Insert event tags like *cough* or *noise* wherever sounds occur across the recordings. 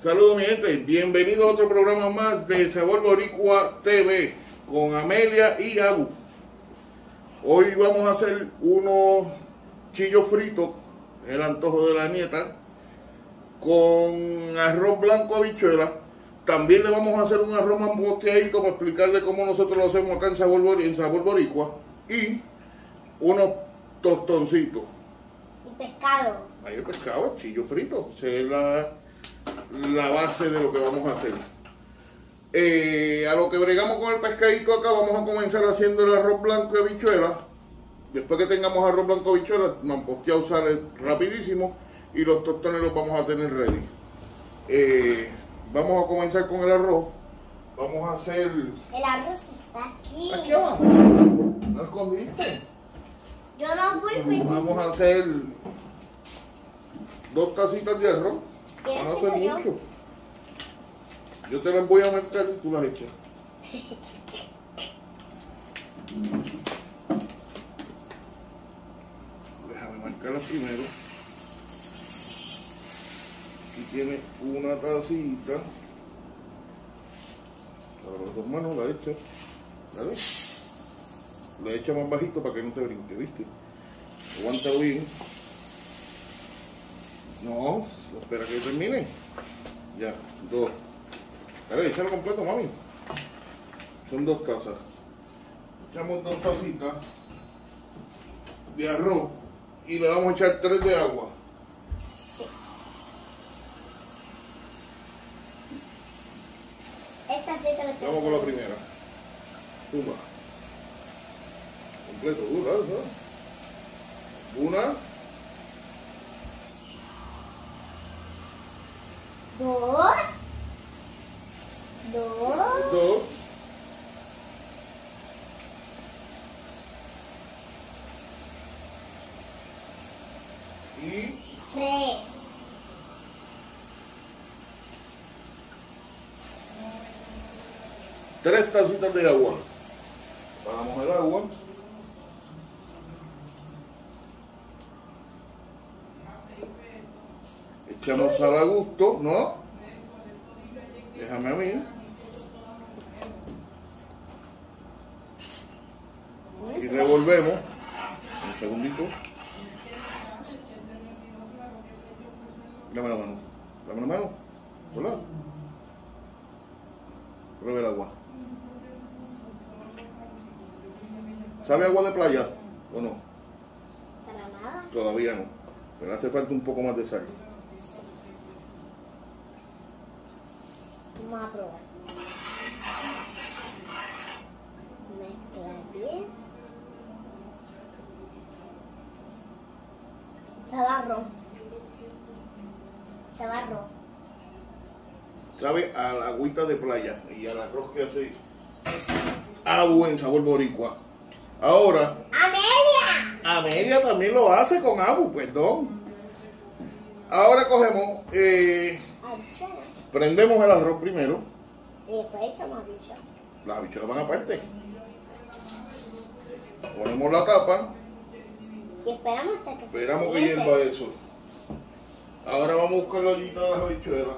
Saludos mi gente, bienvenido a otro programa más de Sabor Boricua TV con Amelia y Abu. Hoy vamos a hacer unos chillos fritos, el antojo de la nieta, con arroz blanco habichuela. También le vamos a hacer un arroz mambosteadito para explicarle cómo nosotros lo hacemos acá en Sabor, en Sabor Boricua. Y unos tostoncitos. Y pescado. Ahí el pescado, chillo frito. Es la, la base de lo que vamos a hacer. Eh, a lo que bregamos con el pescadito acá, vamos a comenzar haciendo el arroz blanco y habichuela. Después que tengamos arroz blanco y habichuela, mamposteado sale rapidísimo y los tostones los vamos a tener ready. Eh, vamos a comenzar con el arroz. Vamos a hacer El arroz está aquí. aquí abajo. ¿No escondiste? Yo no fui, fui. Vamos a hacer dos tacitas de arroz. ¿Quieres Van a hacer que yo? mucho. Yo te las voy a meter y tú las echas. *laughs* Déjame marcarlas primero. Aquí tiene una tacita. Ahora las dos manos la echas. ¿Vale? La echa más bajito para que no te brinque, ¿viste? Aguanta bien. No, espera que termine. Ya, dos. Dale, échalo completo, mami. Son dos tazas. Echamos dos tacitas de arroz y le vamos a echar tres de agua. Esta sí te la tengo. Vamos con la primera. Tumba. Completo, dale, dale. Una, Dos. Dos. dos, y Tres. tres tacitas de agua. Apagamos el agua. Echamos sal a gusto, ¿no? Déjame a mí. Y revolvemos. Un segundito. Dame la mano. Dame la mano. Hola. Pruebe el agua. ¿Sabe agua de playa o no? Para nada. Todavía no. Pero hace falta un poco más de sal. Vamos a probar. Mezcla bien. Sabe a arroz. Sabe a arroz. Sabe a la agüita de playa y al arroz que hace a buen sabor boricua. Ahora, ¡Amelia! Amelia también lo hace con abu, perdón. Ahora cogemos, eh. Prendemos el arroz primero. Y después echamos habichuela. Las habichuelas van aparte. Ponemos la tapa, Y esperamos hasta que se esperamos que hierva eso. Ahora vamos a buscar la ollita de las habichuelas.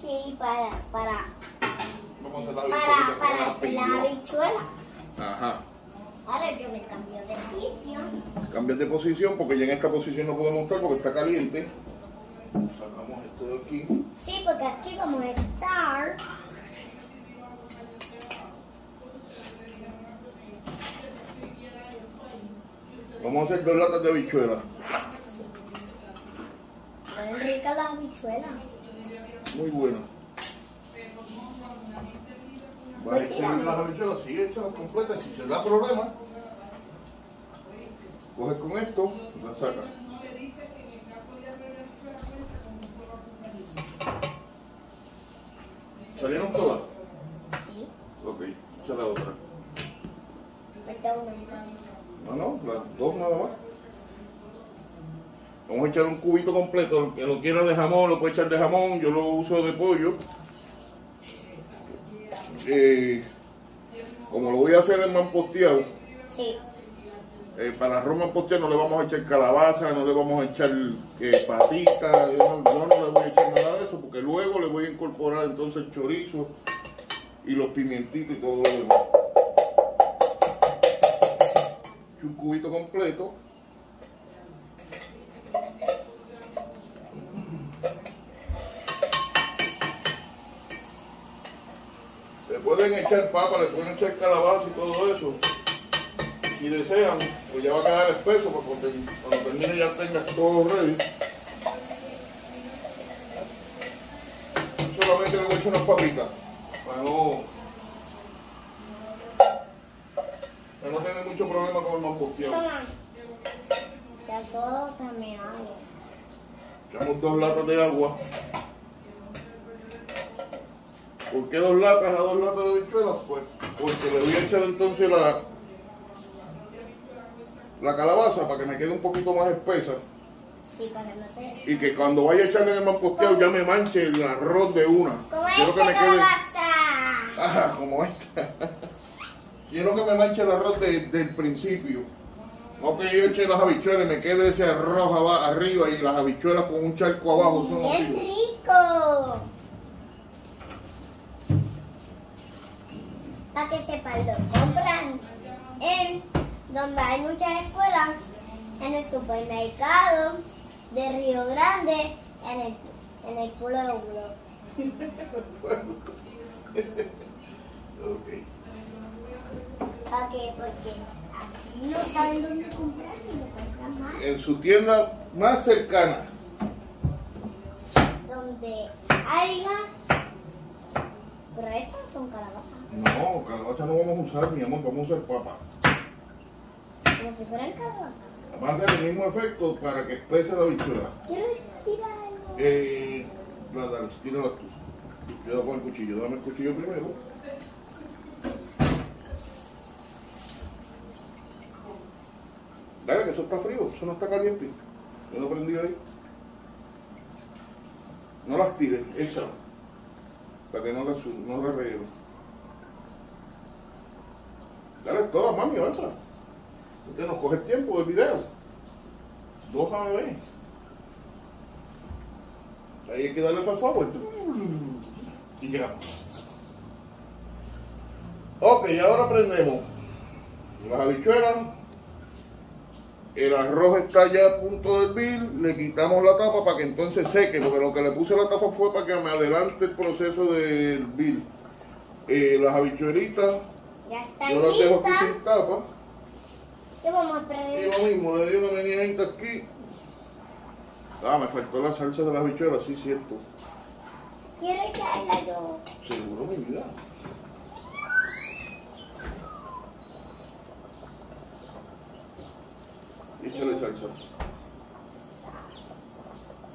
Sí, para, para, Vamos a hacer la para, habichuelita para hacer la habichuela. Ajá. Ahora yo me cambio de sitio. Cambias de posición porque ya en esta posición no podemos estar porque está caliente. Sacamos esto de aquí. Sí, porque aquí como estar. Vamos a hacer dos latas de habichuela. Muy rica la habichuela. Muy buena. ¿Vas a echar las habichuelas? Sí, échalas completas. Si te da problema, coges con esto y la sacas. ¿Salieron todas? Sí. Ok, echa la otra. Falta una. No, no, las dos nada más. Vamos a echar un cubito completo. El que lo quiera de jamón, lo puede echar de jamón. Yo lo uso de pollo. Eh, como lo voy a hacer en mamposteado, Sí. eh, para arroz mamposteado no le vamos a echar calabaza, no le vamos a echar eh, patita. Yo no, yo no le voy a echar luego le voy a incorporar entonces el chorizo y los pimientitos y todo lo demás. Un cubito completo. Le pueden echar papa, le pueden echar calabaza y todo eso. Si desean, pues ya va a quedar espeso, porque cuando termine ya tengas todo ready. Le voy a echar unas papitas, para no, para no tener mucho problema con el mamposteado. Toma. Ya todo terminado. Echamos dos latas de agua. ¿Por qué dos latas a dos latas de habichuelas? Pues porque le voy a echar entonces la, la calabaza para que me quede un poquito más espesa Sí, para que no te... y que cuando vaya a echarle el mamposteado ya me manche el arroz de una. Como Quiero que este me quede... calabaza. Ajá, como esta. *laughs* Quiero que me manche el arroz de- del principio. No que yo eche las habichuelas y me quede ese arroz arriba y las habichuelas con un charco abajo. Bien sirve. rico. Para que sepan, lo compran en donde hay muchas escuelas, en el supermercado de Río Grande, en el, en el pueblo. ¿Para qué? Porque así no saben dónde comprar y lo compran más. En su tienda más cercana. Donde haya. Pero estas son calabazas, No, calabaza no vamos a usar, mi amor, vamos a usar papa. como si fueran calabazas. Va a hacer el mismo efecto para que espese la habichuela. Quiero tirar algo. Eh, nada, dale, tírala tú. Yo con el cuchillo, dame el cuchillo primero. Dale, que eso está frío, eso no está caliente. Yo no prendí ahí. No las tires, échalas. Para que no las, no reguero. Dale todas, mami, avanza. Usted nos coge el tiempo del video. Dos a la vez. Ahí hay que darle fast forward. Y llegamos. Ok, ahora prendemos las habichuelas. El arroz está ya a punto de hervir. Le quitamos la tapa para que entonces seque. Porque lo que le puse la tapa fue para que me adelante el proceso de hervir. Eh, las habichuelitas, Ya está yo las dejo aquí sin tapa. Y vamos a Y prender. lo mismo, le di una meneadita aquí. Ah, me faltó la salsa de las habichuelas, sí, cierto. Quiero echarla yo. Seguro, mi vida. Échale salsa.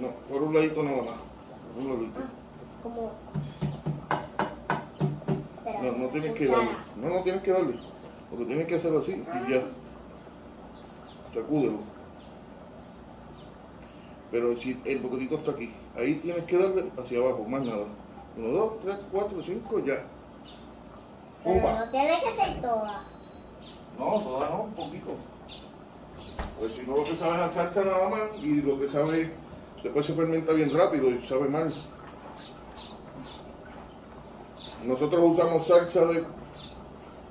No, por un ladito nada más. Un ladito. Como. Pero No, no tienes que darle. No, no tienes que darle. Lo que tienes que hacer así y ya. Sacúdelo. Pero si el boquetito está aquí, ahí tienes que darle hacia abajo, más nada. Uno, dos, tres, cuatro, cinco, ya. Pero Pumba. no tiene que ser toda. No, toda no, un poquito. Pues si no lo que sabe es la salsa nada más y lo que sabe después se fermenta bien rápido y sabe mal. Nosotros usamos salsa de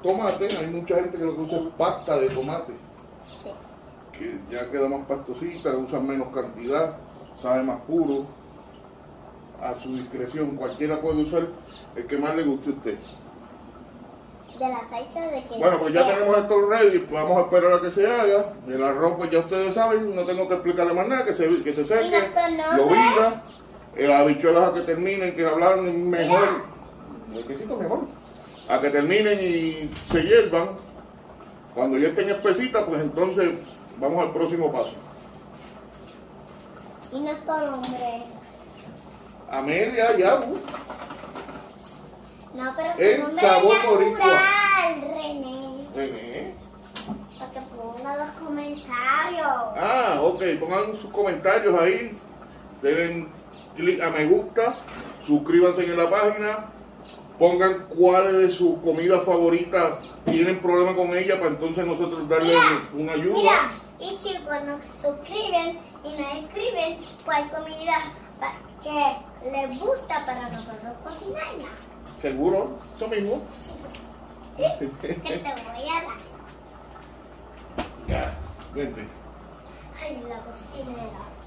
tomate, hay mucha gente que lo que usa es pasta de tomate. Que ya queda más pastosita, usan menos cantidad, sabe más puro, a su discreción, cualquiera puede usar el que más le guste a usted. De la salsa de que. Bueno, pues ya tenemos esto ready, vamos a esperar a que se haga. El arroz, pues ya ustedes saben, no tengo que explicarle más nada, que se, que se seque, lo viga, eh, las habichuelas a que terminen, que hablan mejor, quesito mejor, a que terminen y se hiervan. Cuando ya estén espesitas, pues entonces vamos al próximo paso. Y nuestro nombre. Amelia y Abu, No, pero tu El nombre sabor es boricua. René. René. Para que ponga los comentarios. Ah, ok, pongan sus comentarios ahí, denle clic a me gusta, suscríbanse en la página, pongan cuáles de sus comidas favoritas tienen problema con ella para entonces nosotros darle Mira, una ayuda. Mira, y chicos, nos suscriben y nos escriben cuál comida que les gusta para nosotros cocinarla. ¿Seguro? Eso mismo. Que *laughs* te voy a dar. Ya, vente. Ay, la cocinera.